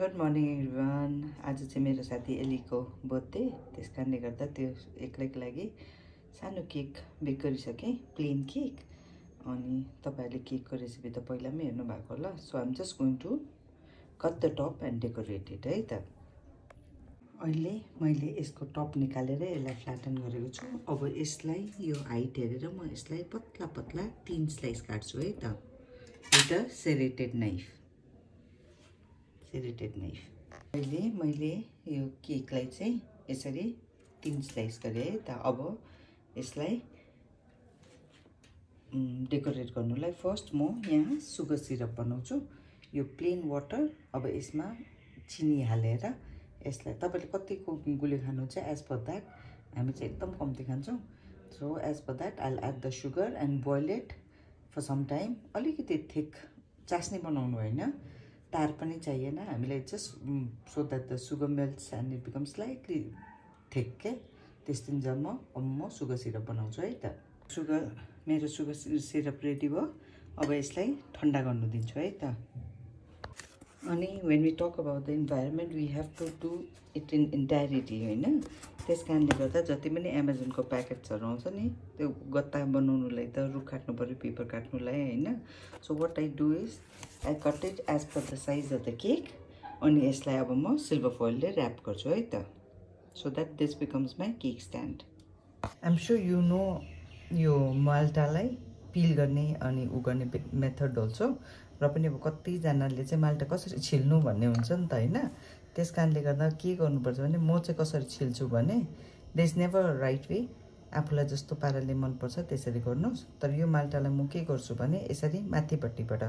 Good morning everyone आज चाहिँ मेरो साथी एलीको बर्थडे त्यस कारणले गर्दा त्यो एक्लैको लागि सानो केक बेक गरिसकेँ प्लेन केक। अनि तपाईँहरूले केकको रेसिपी त पहिला पनि हेर्नु भएको होला so I'm just going to cut the top and decorated है त? अहिले मैले यसको टप निकालेर यसलाई फ्ल्याटन गरेको छु। अब यसलाई यो हाइट हेरेर म यसलाई पत्ला पत्ला तिन स्लाइस काट्छु है त? With a serrated knife serrated knife अहिले मैले यो केकलाई चाहिँ यसरी तिन स्लाइस गरेँ त अब यसलाई डेकोरेट गर्नुलाई फर्स्ट म यहाँ सुगर सिरप बनाउँछु। यो प्लेन वाटर अब यसमा चिनी हालेर यसलाई तपाईँले कतिको गुली खानुहुन्छ एज पर द्याट हामी चाहिँ एकदम कम्ती खान्छौँ। So as per that I add the sugar and boil it for some time अलिकति थिक चास्नी बनाउनु होइन। तार पनि चाहिएन। हामीलाई just so that the sugar melts and it become slightly thick के त्यस दिन जब म म सुगर सिरप बनाउँछु है त। सुगर मेरो सुगर सिरप रेडी भयो। अब यसलाई ठन्डा गर्नु दिन्छु है त। अनि when we talk about the environment we have to do it in entirety होइन? त्यस कारणले गर्दा जति पनि एमाजोनको प्याकेट्सहरू आउँछ नि त्यो गत्ता बनाउनुलाई त रुख काट्नु पऱ्यो पेपर काट्नुलाई होइन? So what I do is I cut it as per the size of the cake अनि यसलाई अब म सिल्भर फोइलले ऱ्याप गर्छु है त? So that this becomes my cake stand I'm sure you know यो माल्टालाई पिल गर्ने अनि उ गर्ने मेथड होल्छ र पनि अब कतिजनाले चाहिँ माल्टा कसरी छिल्नु भन्ने हुन्छ नि त होइन? त्यस कारणले गर्दा के गर्नुपर्छ भने म चाहिँ कसरी छिल्छु भने there is never right way आफूलाई जस्तो पाराले मनपर्छ त्यसरी गर्नुहोस्। तर यो माल्टालाई म के गर्छु भने यसरी माथिपट्टिबाट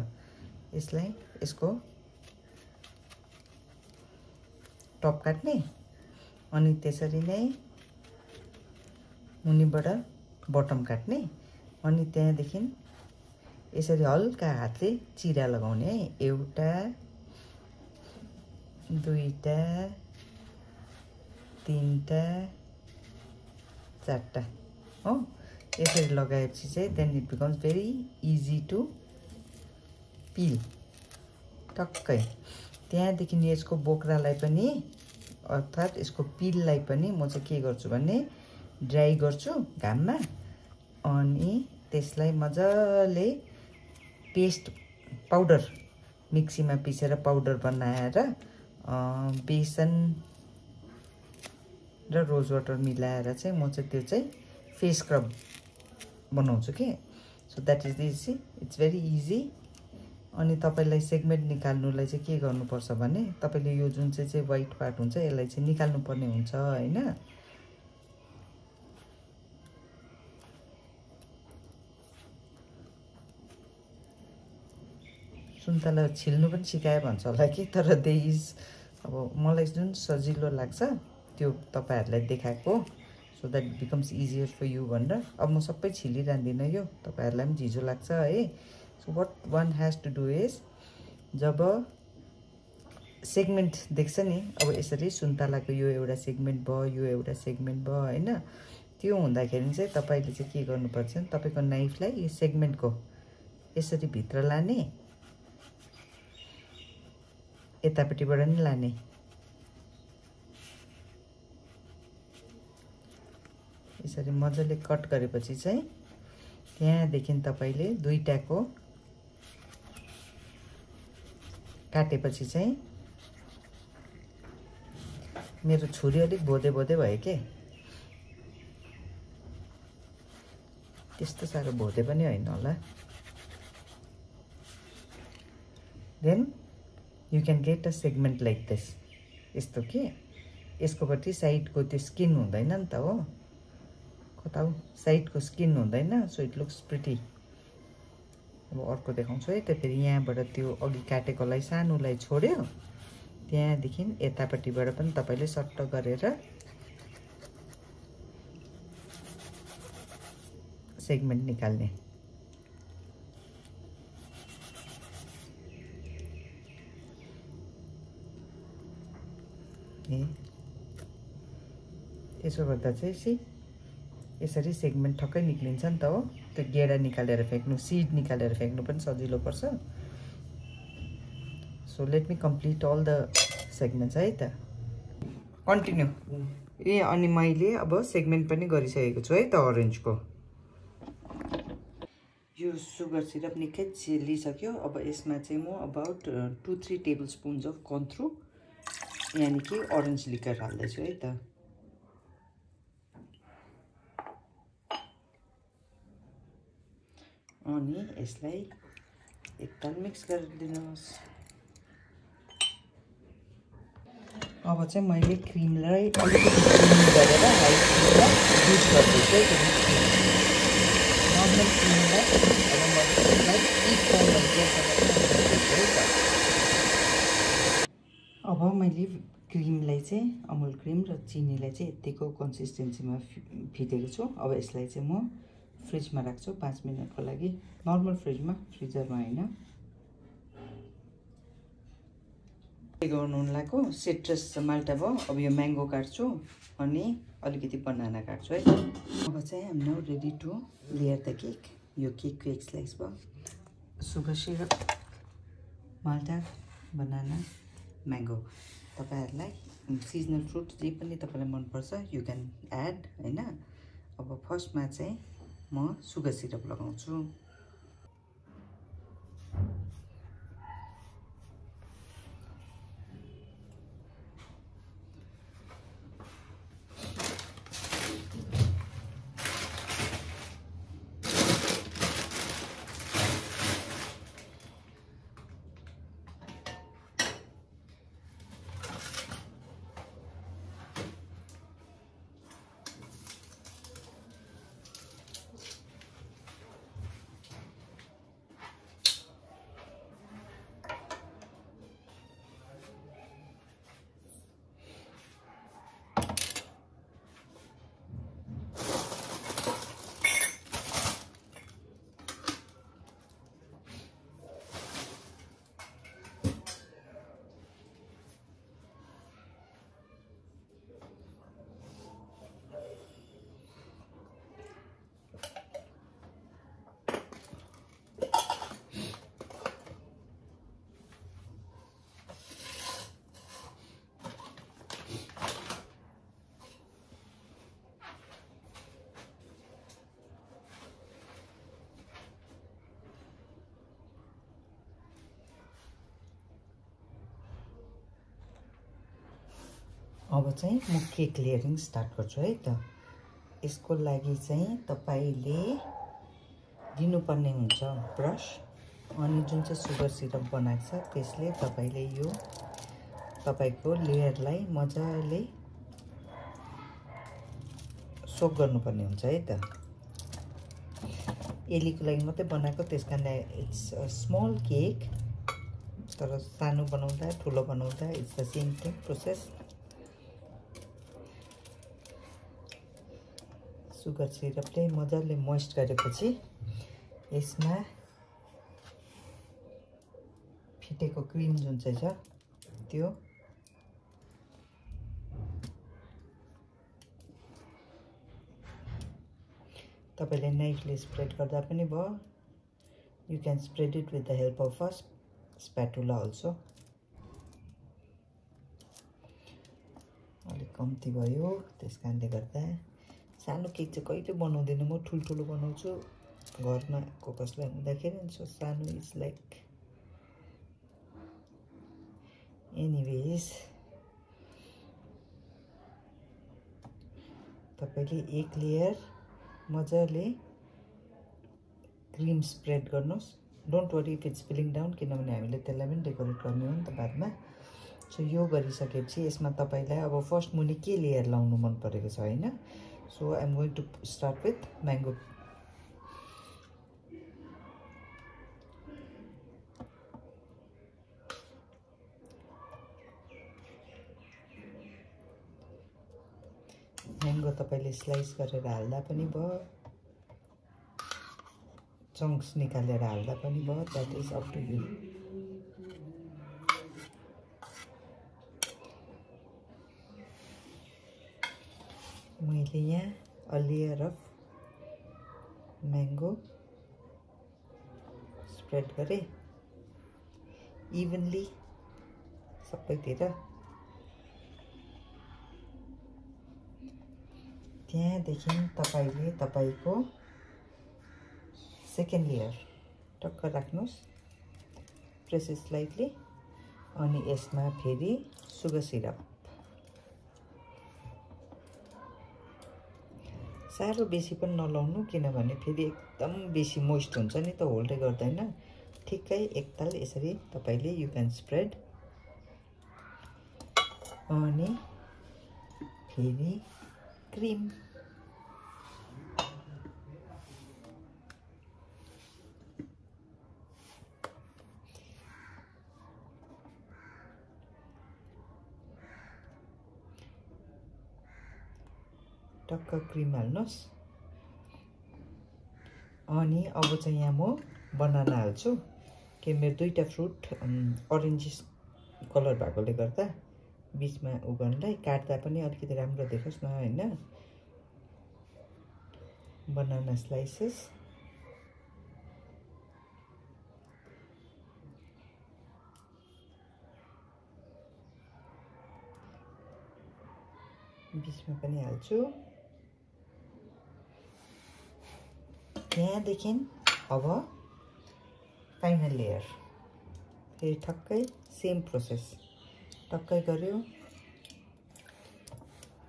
यसलाई यसको टप काट्ने अनि त्यसरी नै मुनिबाट बटम काट्ने अनि त्यहाँदेखि यसरी हल्का हातले चिरा लगाउने है। एउटा दुईवटा तिनवटा चारवटा। हो यसरी लगाएपछि चाहिँ then it becomes very easy to peel टक्कै। त्यहाँदेखि यसको बोक्रालाई पनि अर्थात् यसको पिललाई पनि म चाहिँ के गर्छु भने ड्राई गर्छु घाममा। अनि त्यसलाई मजाले पेस्ट पाउडर मिक्सीमा पिसेर पाउडर बनाएर बेसन र रोज वाटर मिलाएर चाहिँ म चाहिँ त्यो चाहिँ फेस स्क्रब बनाउँछु कि। So that is easy it's very easy अनि तपाईँलाई सेगमेन्ट निकाल्नुलाई चाहिँ के गर्नुपर्छ भने तपाईँले यो जुन चाहिँ चाहिँ वाइट पार्ट हुन्छ यसलाई चाहिँ निकाल्नुपर्ने हुन्छ होइन? सुन्तला छिल्नु पनि सिकायो भन्छ होला कि? तर दे इज अब मलाई जुन सजिलो लाग्छ त्यो तपाईँहरूलाई देखाएको so that becomes easier for you भनेर। अब म सबै छिलिरहँदिनँ यो। तपाईँहरूलाई पनि झिजो लाग्छ है। So what one has to do is job segment देख्छ नि अब यसरी सुन्तलाको यो एउटा सेगमेन्ट भयो यो एउटा सेगमेन्ट भयो होइन? त्यो हुँदाखेरि चाहिँ तपाईँले चाहिँ के गर्नुपर्छ तपाईँको नाइफलाई यो सेगमेन्टको यसरी भित्र लाने यतापट्टिबाट नि लाने। यसरी मजाले कट गरेपछि चाहिँ त्यहाँदेखि तपाईँले दुईवटाको काटेपछि चाहिँ मेरो छुरी अलिक भोदे भोदे भयो के? त्यस्तो साह्रो भोदे पनि होइन होला। Then you can get a segment like this यस्तो के? यसकोपट्टि साइडको त्यो स्किन हुँदैन नि त हो। कता हो? साइडको स्किन हुँदैन सो इट लुक्स प्रिटी अब अर्को देखाउँछु है त फेरि यहाँबाट त्यो अघि काटेकोलाई सानोलाई छोड्यो। त्यहाँदेखि यतापट्टिबाट पनि तपाईँले सट्ट गरेर सेगमेन्ट निकाल्ने। ए त्यसो गर्दा चाहिँ सी। यसरी सेगमेन्ट ठक्कै निक्लिन्छ नि त हो। त्यो गेडा निकालेर फ्याँक्नु सिड निकालेर फ्याँक्नु पनि सजिलो पर्छ। So let me complete all the segment छ है त। कन्टिन्यू ए अनि मैले अब सेगमेन्ट पनि गरिसकेको छु है त अरेन्जको यो सुगर सिरप निकै लिइसक्यो अब यसमा चाहिँ म about two three tablespoons of Cointreau यानि कि अरेन्ज लिकर हाल्दैछु है त अनि यसलाई एकताल मिक्स गरिदिनुहोस् अब चाहिँ मैले क्रिमलाई अलिकति क्रिम गरेर हाई क्रिमलाई युज गर्दैछु नर्मल क्रिमलाई अब म यसलाई अब मैले क्रिमलाई चाहिँ अमुल क्रिम र चिनीलाई चाहिँ यत्तिको कन्सिस्टेन्सीमा फिटेको छु। अब यसलाई चाहिँ म फ्रिजमा राख्छु पाँच मिनटको लागि। नर्मल फ्रिजमा फ्रिजरमा होइन। गर्नु लगाएको सिट्रस माल्टा भयो। अब यो म्याङ्गो काट्छु अनि अलिकति बनाना काट्छु है। अब चाहिँ हामी now ready to layer the cake यो केकको एक स्लाइस भयो। सुगर सिरप माल्टा बनाना। म्याङ्गो तपाईँहरूलाई सिजनल फ्रुट जे पनि तपाईँलाई मनपर्छ यु क्यान एड होइन? अब फर्स्टमा चाहिँ म सुगर सिरप लगाउँछु। अब चाहिँ म केक लेयरिङ स्टार्ट गर्छु है त। यसको लागि चाहिँ तपाईँले दिनुपर्ने हुन्छ ब्रस अनि जुन चाहिँ सुगर सिरप बनाएको छ त्यसले तपाईँले यो तपाईँको लेयरलाई मजाले सोक गर्नुपर्ने हुन्छ है त। एलीको लागि मात्रै बनाएको त्यस कारण इट्स स्मल केक तर सानो बनाउँदा ठुलो बनाउँदा it's the same thing process. Sugar सिरपले मजाले मोइस्ट गरेपछि यसमा फिटेको क्रिम जुन चाहिँ छ त्यो तपाईँले नाइफले स्प्रेड गर्दा पनि भयो। You can spread it with the help of a spatula also अलिक कम्ती भयो त्यस कारणले गर्दा सानो केक चाहिँ कहिले बनाउँदिनँ म ठुल्ठुलो बनाउँछु घरमा को कसलाई हुँदाखेरि सो सानो इज लाइक एनिवेज। तपाईँले एक लेयर मजाले क्रिम स्प्रेड गर्नुहोस्। Don't worry if it's filling down किनभने हामीले त्यसलाई पनि डेकोरेट गर्ने हो नि त बादमा। सो यो गरिसकेपछि यसमा तपाईँलाई अब फर्स्ट मुनि के लेयर लाउनु मन परेको छ होइन? So I'm going to start with mango. Mango तपाईँले स्लाइस गरेर हाल्दा पनि भयो। चङ्क्स निकालेर हाल्दा पनि भयो। That is up to you here a layer of mango spread करें। सब सबैतिर त्यहाँदेखि तपाईँले तपाईँको लेयर टक्क राख्नुहोस् प्रेस स्लाइटली अनि यसमा फेरि सुगर सिरप साह्रो बेसी पनि नलाउनु किनभने फेरि एकदम बेसी मोइस्ट हुन्छ नि त होल्डै गर्दैन। ठिकै एकताल यसरी तपाईँले यु क्यान स्प्रेड अनि फेरि क्रिम। टक्क क्रिम हाल्नुहोस्। अनि अब चाहिँ यहाँ म बनाना हाल्छु। कि मेरो दुईवटा फ्रुट अरेन्जिस कलर भएकोले गर्दा बिचमा उ काट्दा पनि अलिकति राम्रो देखोस् न होइन? बनाना स्लाइसेस बिचमा पनि हाल्छु। त्यहाँदेखि अब फाइनल लेयर फेरि ठक्कै सेम प्रोसेस टक्कै गऱ्यो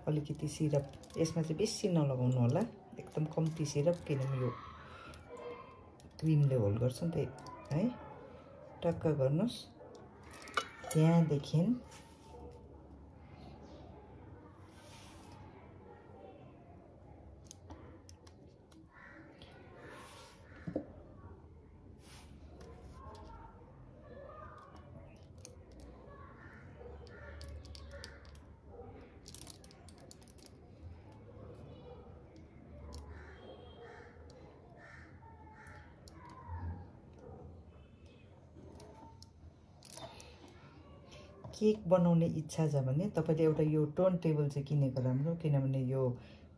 अलिकति सिरप यसमा चाहिँ बेसी नलगाउनु होला एकदम कम्ती सिरप किनभने यो क्रिमले होल्ड गर्छ नि त है टक्क गर्नुहोस् त्यहाँदेखि केक बनाउने इच्छा छ भने तपाईँले एउटा यो टर्न टेबल चाहिँ किनेको राम्रो किनभने यो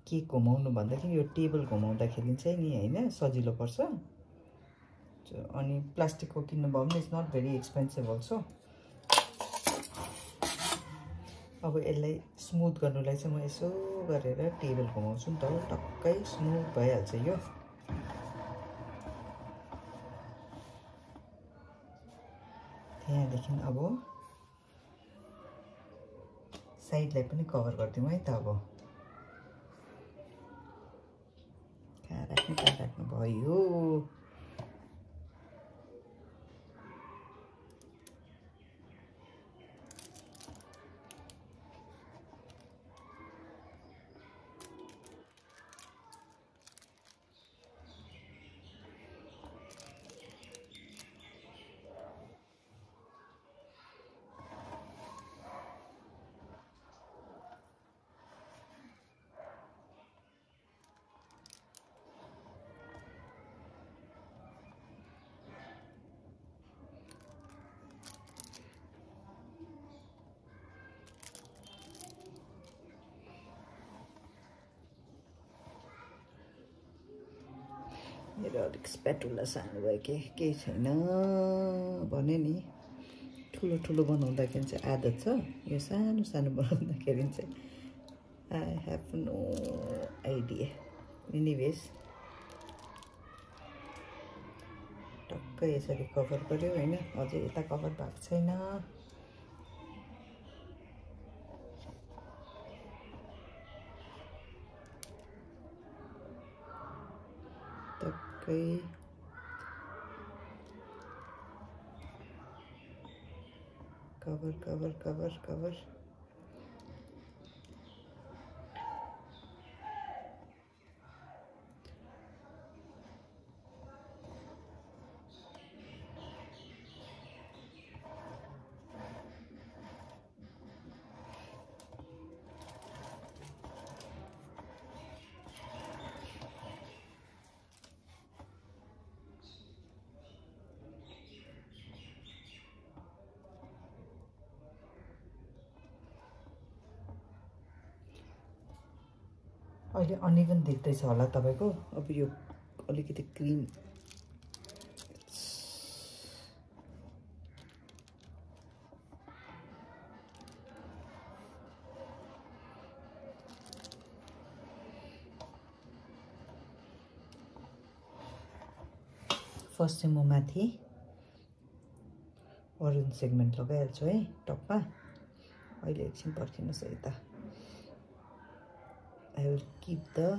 केक घुमाउनु भन्दाखेरि यो टेबल घुमाउँदाखेरि चाहिँ नि होइन सजिलो पर्छ। अनि प्लास्टिकको किन्नुभयो भने it's not very expensive also अब यसलाई स्मुथ गर्नुलाई चाहिँ म यसो गरेर टेबल घुमाउँछु नि त। टक्कै स्मुथ भइहाल्छ यो। त्यहाँदेखि अब साइडलाई पनि कभर गरिदिउँ है त अब। कहाँ राख्नु कहाँ राख्नु भयो? मेरो अलिक स्प्याटुला सानो भयो कि केही छैन। भने नि ठुलो ठुलो बनाउँदाखेरि चाहिँ आदत छ। यो सानो सानो बनाउँदाखेरि चाहिँ I have no idea anyways टक्कै यसरी कभर गऱ्यो होइन। अझै यता कभर भएको छैन। गए कवर कवर कवर कवर। अहिले अनिभन देख्दैछ होला तपाईँको? अब यो अलिकति क्रिम। फर्स्ट चाहिँ म माथि अरेन्ज सेगमेन्ट लगाइहाल्छु है टपमा। अहिले एकछिन पर्खिनुहोस् यता। I will keep the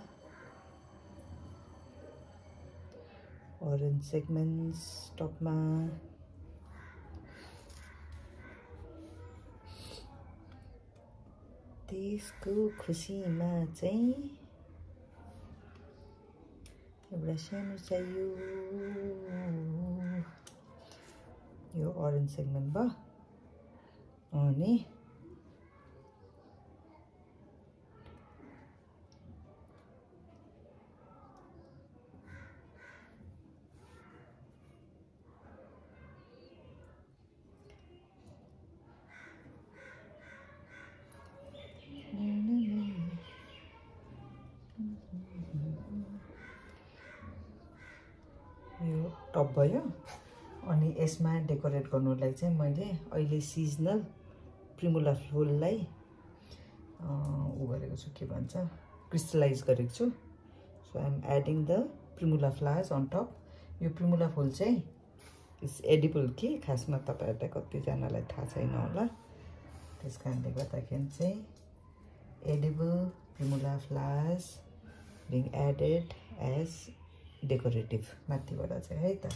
orange segments टपमा त्यसको खुसीमा चाहिँ एउटा सानो चाहियो यो अरेन्ज सेगमेन्ट भयो अनि यो टप भयो। अनि यसमा डेकोरेट गर्नुलाई चाहिँ मैले अहिले सिजनल प्रिमुला फुललाई ऊ गरेको छु के भन्छ क्रिस्टलाइज गरेको छु। So I'm adding the primula flowers on top यो प्रिमुला फुल चाहिँ इट्स एडिबल कि? खासमा तपाईँहरूलाई कतिजनालाई थाहा छैन होला। त्यस कारणले गर्दाखेरि चाहिँ edible primula flowers being added as decorative माथिबाट चाहिँ है त?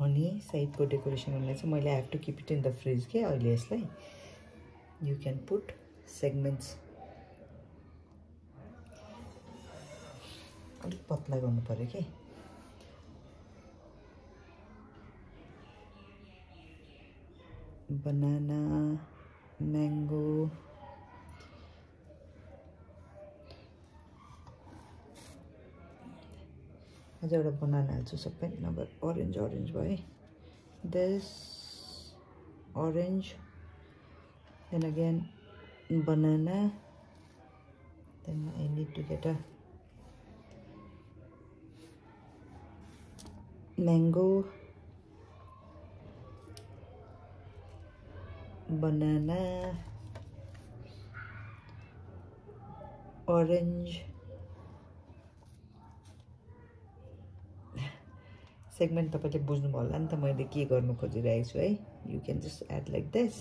अनि साइडको डेकोरेसनलाई चाहिँ मैले have to keep it in the fridge के अहिले यसलाई? यु क्यान पुट सेगमेन्ट्स अलिक पतला गर्नु पऱ्यो कि? बनाना म्याङ्गो अझ एउटा बनाना हाल्छु सबै नभए अरेन्ज अरेन्ज भयो है this orange then again banana then I need to get a mango banana. Orange. Segment तपाईँले बुझ्नुभयो होला नि त मैले के गर्नु खोजिरहेको छु है you can just add like this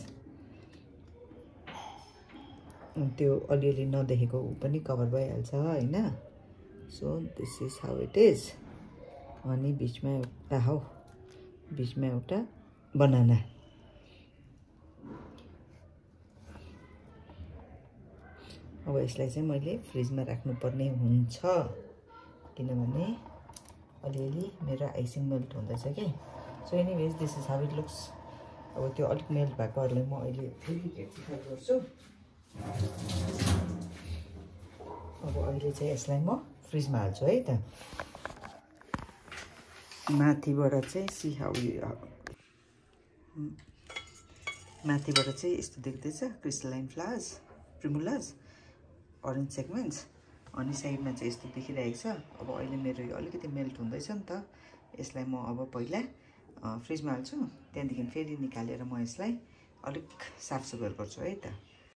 त्यो अलिअलि नदेखेको ऊ पनि कभर भइहाल्छ होइन? So this is how it is अनि बिचमा एउटा हौ। बिचमा एउटा बनाना अब यसलाई चाहिँ मैले फ्रिजमा राख्नुपर्ने हुन्छ। किनभने अलिअलि मेरो आइसिङ मेल्ट हुँदैछ कि। So anyways this is how looks अब त्यो अलिक मेल्ट भएकोहरूलाई म अहिले फेरि रेक्टिफाई गर्छु। अब अहिले चाहिँ यसलाई म फ्रिजमा हाल्छु है त। माथिबाट चाहिँ सी हाउ माथिबाट चाहिँ यस्तो देख्दैछ crystalline flowers primulas arrange segments अनि साइडमा चाहिँ यस्तो देखिरहेको छ। अब अहिले मेरो यो अलिकति मेल्ट हुँदैछ नि त। यसलाई म अब पहिला फ्रिजमा हाल्छु। त्यहाँदेखि फेरि निकालेर म यसलाई अलिक साफसुग्घर गर्छु है त।